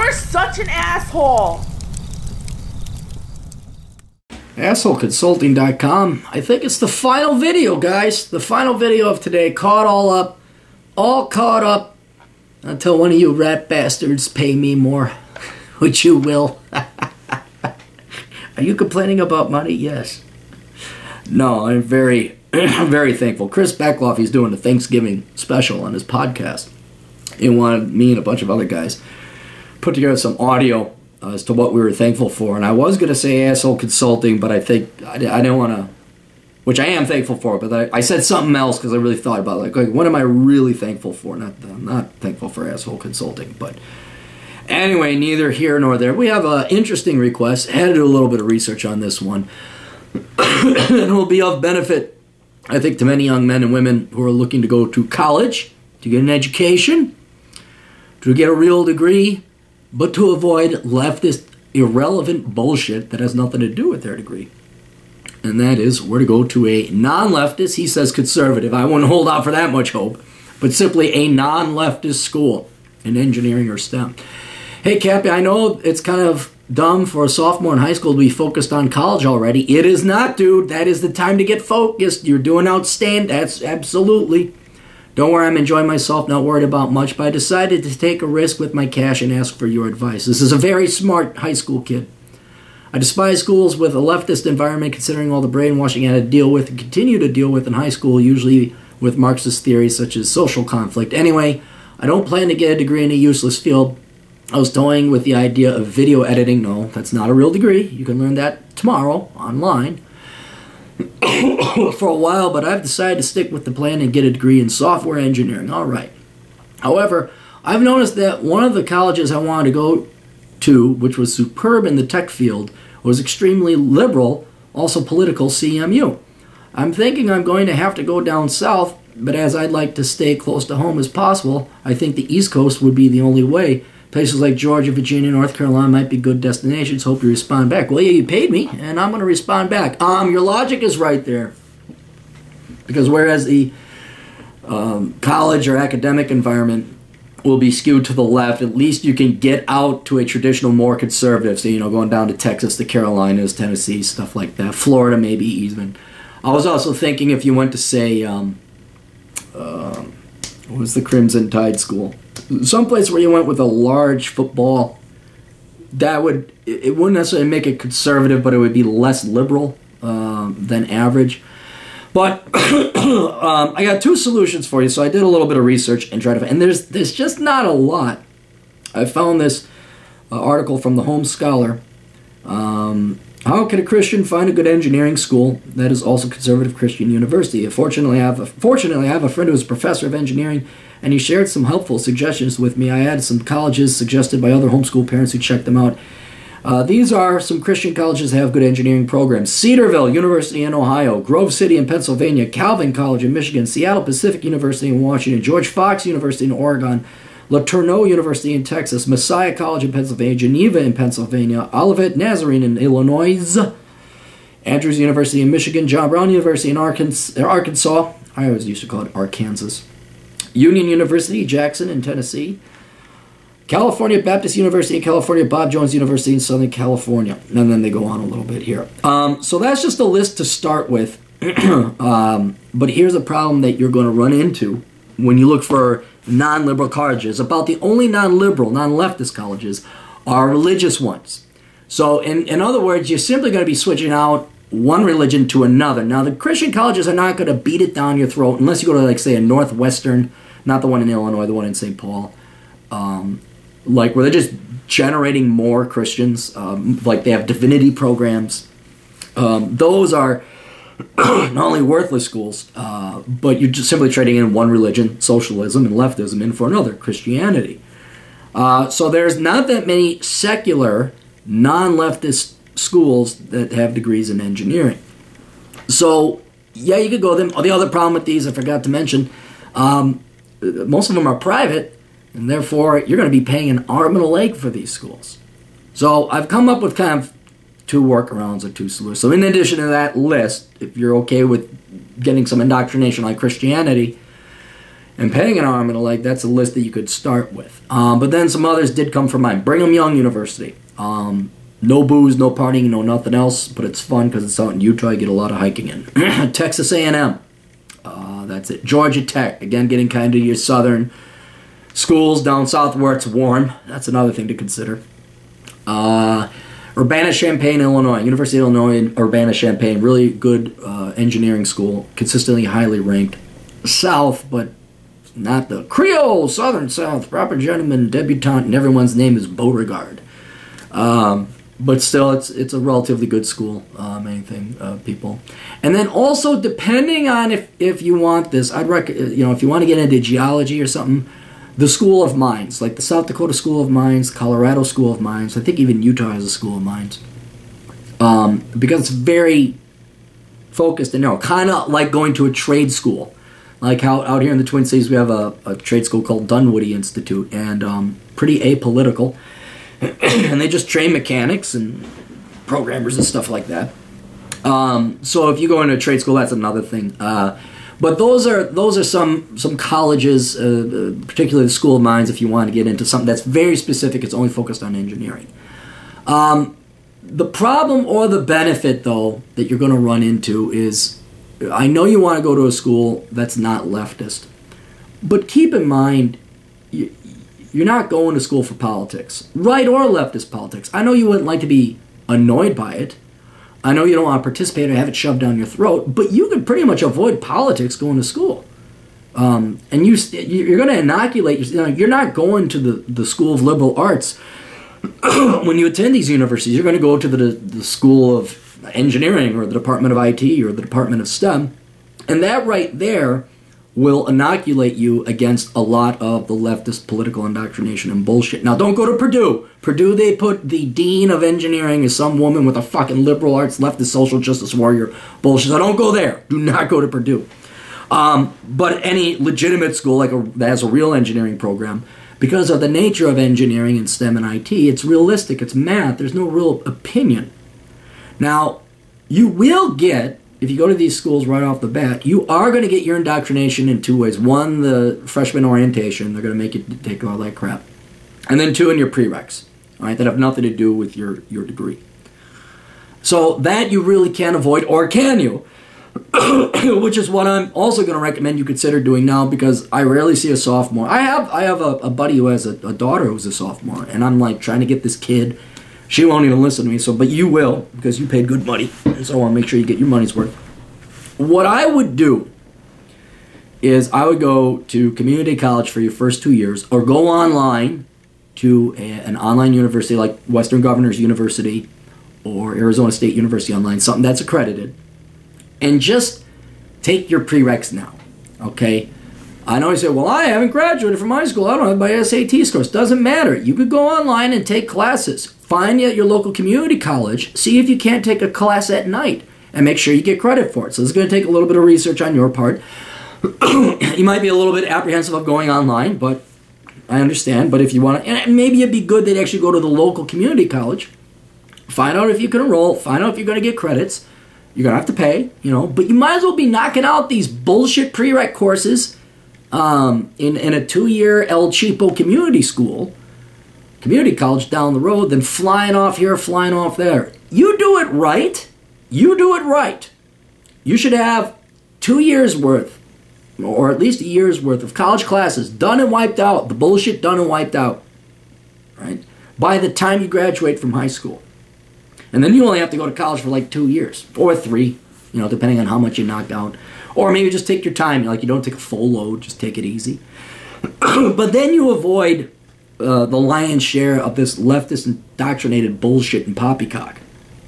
You're such an asshole. AssholeConsulting.com. I think it's the final video, guys. The final video of today. Caught all up. All caught up. Until one of you rat bastards pay me more. Which you will. Are you complaining about money? Yes. No, I'm very, very thankful. Chris Beckloff, he's doing a Thanksgiving special on his podcast. He wanted me and a bunch of other guys put together some audio uh, as to what we were thankful for. And I was going to say asshole consulting, but I think I, I didn't want to, which I am thankful for, but I, I said something else because I really thought about it. Like, like, what am I really thankful for? Not, I'm not thankful for asshole consulting, but anyway, neither here nor there. We have an interesting request. I had to do a little bit of research on this one. and it will be of benefit, I think, to many young men and women who are looking to go to college, to get an education, to get a real degree, but to avoid leftist irrelevant bullshit that has nothing to do with their degree. And that is where to go to a non leftist, he says conservative. I wouldn't hold out for that much hope, but simply a non leftist school in engineering or STEM. Hey, Cappy, I know it's kind of dumb for a sophomore in high school to be focused on college already. It is not, dude. That is the time to get focused. You're doing outstanding. That's absolutely. Don't worry, I'm enjoying myself, not worried about much, but I decided to take a risk with my cash and ask for your advice. This is a very smart high school kid. I despise schools with a leftist environment, considering all the brainwashing I had to deal with and continue to deal with in high school, usually with Marxist theories such as social conflict. Anyway, I don't plan to get a degree in a useless field. I was toying with the idea of video editing. No, that's not a real degree. You can learn that tomorrow online. for a while, but I've decided to stick with the plan and get a degree in software engineering. All right. However, I've noticed that one of the colleges I wanted to go to, which was superb in the tech field, was extremely liberal, also political CMU. I'm thinking I'm going to have to go down south, but as I'd like to stay close to home as possible, I think the East Coast would be the only way. Places like Georgia, Virginia, North Carolina might be good destinations. Hope you respond back. Well, yeah, you paid me, and I'm going to respond back. Um, your logic is right there. Because whereas the um, college or academic environment will be skewed to the left, at least you can get out to a traditional, more conservative. So, you know, going down to Texas, the Carolinas, Tennessee, stuff like that. Florida, maybe even. I was also thinking if you went to, say, um, uh, what was the Crimson Tide School? Someplace where you went with a large football that would it wouldn't necessarily make it conservative but it would be less liberal um, than average. But um, i got two solutions for you. So i did a little bit of research and tried to and there's there's just not a lot. I found this uh, article from the home scholar um, how can a Christian find a good engineering school that is also conservative Christian university? Fortunately, I have a, fortunately I have a friend who is a professor of engineering and he shared some helpful suggestions with me. I had some colleges suggested by other homeschool parents who checked them out. Uh, these are some Christian colleges that have good engineering programs Cedarville University in Ohio, Grove City in Pennsylvania, Calvin College in Michigan, Seattle Pacific University in Washington, George Fox University in Oregon, LeTourneau University in Texas, Messiah College in Pennsylvania, Geneva in Pennsylvania, Olivet Nazarene in Illinois, Andrews University in Michigan, John Brown University in Arkansas. I always used to call it Arkansas. Union University, Jackson in Tennessee, California Baptist University in California, Bob Jones University in Southern California. And then they go on a little bit here. Um, so that's just a list to start with. um, but here's a problem that you're going to run into when you look for non liberal colleges. About the only non liberal, non leftist colleges are religious ones. So, in, in other words, you're simply going to be switching out one religion to another. Now, the Christian colleges are not going to beat it down your throat unless you go to, like, say, a Northwestern, not the one in Illinois, the one in St. Paul, um, like where they're just generating more Christians. Um, like they have divinity programs. Um, those are not only worthless schools, uh, but you're just simply trading in one religion, socialism and leftism, in for another, Christianity. Uh, so there's not that many secular, non-leftist schools that have degrees in engineering. So, yeah, you could go them. The other problem with these, I forgot to mention, um, most of them are private, and therefore you're going to be paying an arm and a leg for these schools. So I've come up with kind of two workarounds or two solutions. So in addition to that list, if you're okay with getting some indoctrination on Christianity, And paying an arm and a leg, that's a list that you could start with. Um, but then some others did come from mind. Brigham Young University. Um, no booze, no partying, no nothing else, but it's fun because it's out in Utah. You get a lot of hiking in. Texas A&M. Uh, that's it. Georgia Tech. Again, getting kind of your southern schools down south where it's warm. That's another thing to consider. Uh, Urbana-Champaign, Illinois. University of Illinois, Urbana-Champaign. Really good uh, engineering school. Consistently highly ranked. South, but not the Creole, Southern South, proper gentleman, debutante, and everyone's name is Beauregard. Um, but still, it's it's a relatively good school. Um, anything, uh, people, and then also depending on if if you want this, I'd recommend you know if you want to get into geology or something, the School of Mines, like the South Dakota School of Mines, Colorado School of Mines. I think even Utah has a School of Mines, um, because it's very focused and know, kind of like going to a trade school like how out here in the Twin Cities we have a, a trade school called Dunwoody Institute, and um, pretty apolitical, and they just train mechanics and programmers and stuff like that. Um, so if you go into a trade school, that's another thing. Uh, but those are those are some some colleges, uh, uh, particularly the School of Mines, if you want to get into something that's very specific. It's only focused on engineering. Um, the problem or the benefit, though, that you're going to run into is I know you want to go to a school that's not leftist, but keep in mind, you're not going to school for politics, right or leftist politics. I know you wouldn't like to be annoyed by it. I know you don't want to participate or have it shoved down your throat, but you can pretty much avoid politics going to school. Um, and you, you're going to inoculate. You're not going to the, the School of Liberal Arts when you attend these universities. You're going to go to the, the School of engineering or the Department of IT or the Department of STEM. And that right there will inoculate you against a lot of the leftist political indoctrination and bullshit. Now, don't go to Purdue. Purdue, they put the dean of engineering as some woman with a fucking liberal arts leftist social justice warrior bullshit. So don't go there. Do not go to Purdue. Um, but any legitimate school like a, that has a real engineering program, because of the nature of engineering and STEM and IT, it's realistic, it's math, there's no real opinion. Now, you will get, if you go to these schools right off the bat, you are going to get your indoctrination in two ways. One, the freshman orientation, they're going to make you take all that crap. And then two, in your prereqs, all right, that have nothing to do with your, your degree. So that you really can't avoid, or can you? Which is what I'm also going to recommend you consider doing now because I rarely see a sophomore. I have I have a, a buddy who has a, a daughter who's a sophomore, and I'm like trying to get this kid she won't even listen to me, so but you will because you paid good money, and so I want to make sure you get your money's worth. What I would do is I would go to community college for your first two years, or go online to a, an online university like Western Governors University or Arizona State University online, something that's accredited, and just take your prereqs now. Okay, I know you say, well, I haven't graduated from high school. I don't have my SAT scores. Doesn't matter. You could go online and take classes. Find at your local community college. See if you can't take a class at night and make sure you get credit for it. So it's going to take a little bit of research on your part. you might be a little bit apprehensive of going online, but I understand. But if you want to, and maybe it'd be good to actually go to the local community college, find out if you can enroll, find out if you're going to get credits. You're going to have to pay, you know, but you might as well be knocking out these bullshit prereq courses um, in, in a two year El Cheapo community school community college down the road than flying off here, flying off there. You do it right. You do it right. You should have two years worth, or at least a year's worth of college classes done and wiped out. The bullshit done and wiped out. Right? By the time you graduate from high school. And then you only have to go to college for like two years or three, you know, depending on how much you knocked out. Or maybe just take your time. Like you don't take a full load, just take it easy. but then you avoid uh, the lion's share of this leftist indoctrinated bullshit and poppycock.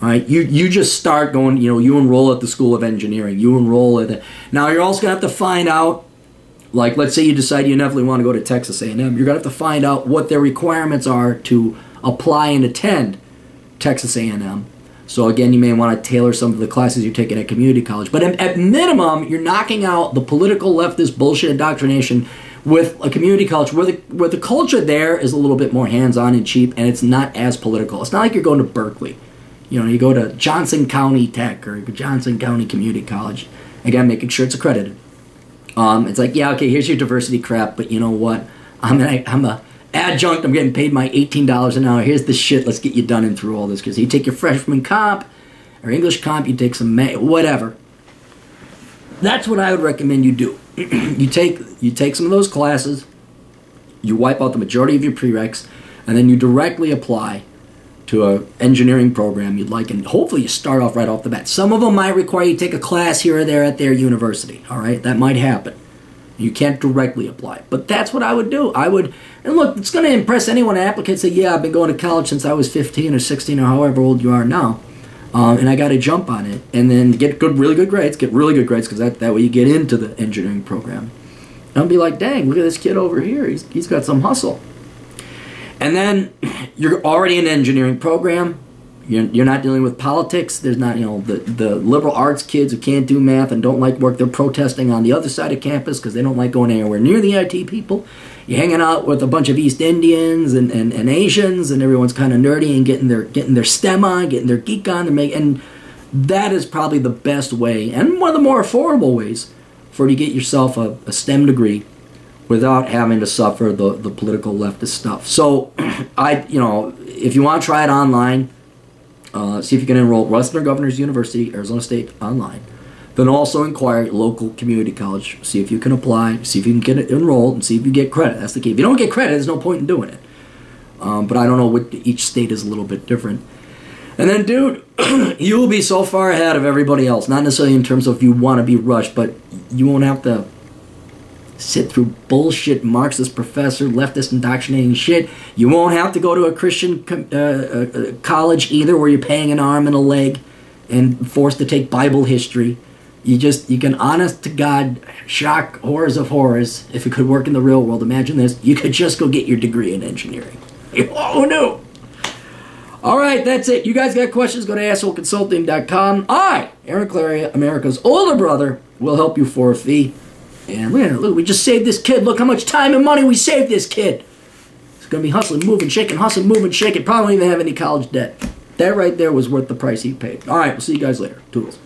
Right? You you just start going. You know, you enroll at the School of Engineering. You enroll at the. Now you're also gonna have to find out. Like, let's say you decide you inevitably want to go to Texas A&M. You're gonna have to find out what their requirements are to apply and attend Texas A&M. So again, you may want to tailor some of the classes you're taking at community college. But at minimum, you're knocking out the political leftist bullshit indoctrination with a community college where the where the culture there is a little bit more hands-on and cheap and it's not as political. It's not like you're going to Berkeley. You know, you go to Johnson County Tech or Johnson County Community College. Again, making sure it's accredited. Um, it's like, yeah, okay, here's your diversity crap, but you know what? I'm an, I'm a adjunct. I'm getting paid my $18 an hour. Here's the shit. Let's get you done and through all this. Because you take your freshman comp or English comp, you take some May, whatever. That's what I would recommend you do. You take you take some of those classes, you wipe out the majority of your prereqs, and then you directly apply to a engineering program you'd like, and hopefully you start off right off the bat. Some of them might require you take a class here or there at their university. All right, that might happen. You can't directly apply, but that's what I would do. I would, and look, it's going to impress anyone applicant. Say, yeah, I've been going to college since I was 15 or 16 or however old you are now, um, and I got to jump on it, and then get good, really good grades. Get really good grades because that that way you get into the engineering program. And I'll be like, dang, look at this kid over here. He's he's got some hustle. And then you're already in an engineering program. You're, you're not dealing with politics. There's not, you know, the, the liberal arts kids who can't do math and don't like work. They're protesting on the other side of campus because they don't like going anywhere near the IT people. You're hanging out with a bunch of East Indians and, and, and Asians, and everyone's kind of nerdy and getting their getting their STEM on, getting their geek on. Making, and that is probably the best way and one of the more affordable ways for you to get yourself a, a STEM degree without having to suffer the, the political leftist stuff. So, I, you know, if you want to try it online, uh, see if you can enroll Western Governors University, Arizona State, online. Then also inquire at local community college. See if you can apply. See if you can get enrolled, and see if you get credit. That's the key. If you don't get credit, there's no point in doing it. Um, but I don't know what each state is a little bit different. And then, dude, you will be so far ahead of everybody else. Not necessarily in terms of you want to be rushed, but you won't have to sit through bullshit Marxist professor, leftist indoctrinating shit. You won't have to go to a Christian uh, uh, college either, where you're paying an arm and a leg and forced to take Bible history. You just you can honest to God shock horrors of horrors. If it could work in the real world, imagine this: you could just go get your degree in engineering. Oh no! All right, that's it. You guys got questions? Go to assholeconsulting.com. I, Aaron Clarey, America's older brother, will help you for a fee. And look, we just saved this kid. Look how much time and money we saved this kid. He's gonna be hustling, moving, shaking, hustling, moving, shaking. Probably won't even have any college debt. That right there was worth the price he paid. All right, we'll see you guys later. Toodles.